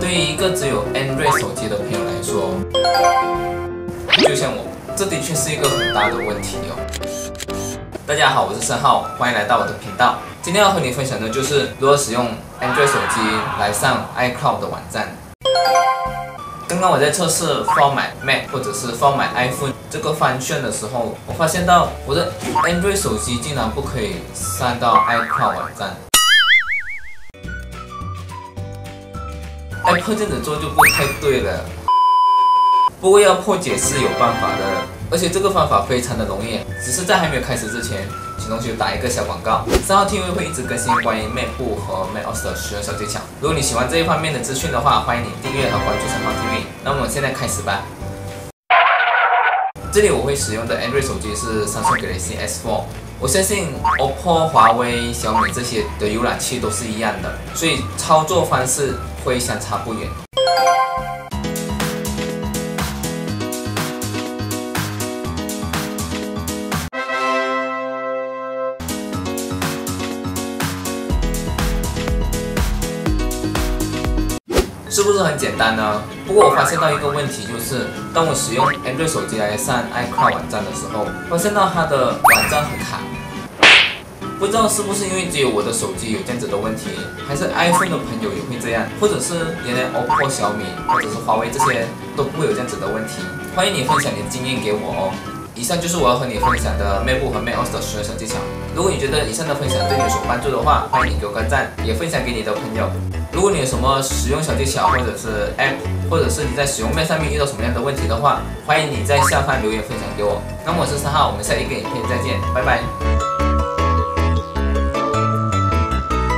对于一个只有 Android 手机的朋友来说，就像我，这的确是一个很大的问题哦。大家好，我是申浩，欢迎来到我的频道。今天要和你分享的就是如何使用 Android 手机来上 iCloud 的网站。刚刚我在测试 Format Mac 或者是 For My iPhone 这个方案的时候，我发现到我的 Android 手机竟然不可以上到 iCloud 网站。iPad 这样子做就不太对了。不过要破解是有办法的，而且这个方法非常的容易。只是在还没有开始之前，请同学打一个小广告。三号 TV 会一直更新关于 Mac 和 MacOS 的使用小技巧。如果你喜欢这一方面的资讯的话，欢迎你订阅和关注三号 TV。那我们现在开始吧。这里我会使用的 Android 手机是 Samsung Galaxy S4。我相信 OPPO、华为、小米这些的浏览器都是一样的，所以操作方式会相差不远。是不是很简单呢？不过我发现到一个问题，就是当我使用 Android 手机来上 iCloud 网站的时候，发现到它的网站很卡。不知道是不是因为只有我的手机有这样子的问题，还是 iPhone 的朋友也会这样，或者是连 OPPO、小米或者是华为这些都不会有这样子的问题。欢迎你分享你的经验给我哦。以上就是我要和你分享的 MacBook 和 MacOS 的使用小技巧。如果你觉得以上的分享对你有所帮助的话，欢迎你给我个赞，也分享给你的朋友。如果你有什么使用小技巧，或者是 App，或者是你在使用 Mac 上面遇到什么样的问题的话，欢迎你在下方留言分享给我。那么我是三号，我们下一个影片再见，拜拜。